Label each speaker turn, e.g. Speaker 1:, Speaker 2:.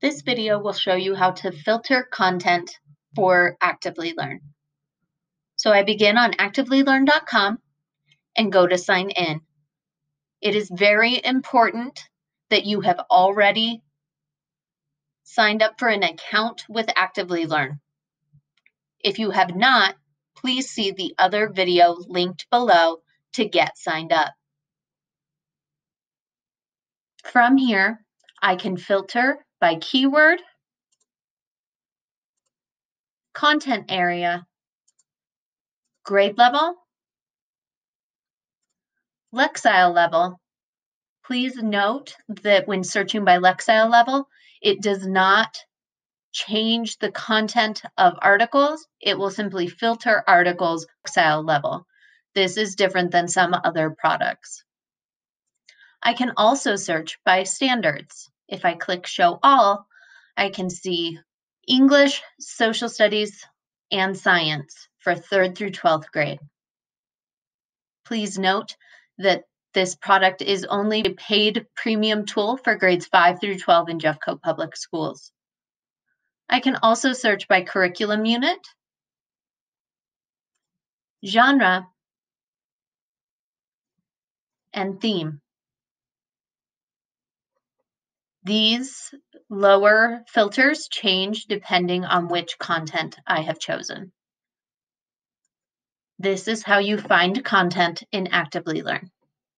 Speaker 1: This video will show you how to filter content for Actively Learn. So I begin on activelylearn.com and go to sign in. It is very important that you have already signed up for an account with Actively Learn. If you have not, please see the other video linked below to get signed up. From here, I can filter by keyword, content area, grade level, Lexile level. Please note that when searching by Lexile level, it does not change the content of articles. It will simply filter articles Lexile level. This is different than some other products. I can also search by standards. If I click Show All, I can see English, Social Studies, and Science for 3rd through 12th grade. Please note that this product is only a paid premium tool for grades 5 through 12 in Jeffco Public Schools. I can also search by curriculum unit, genre, and theme. These lower filters change depending on which content I have chosen. This is how you find content in Actively Learn.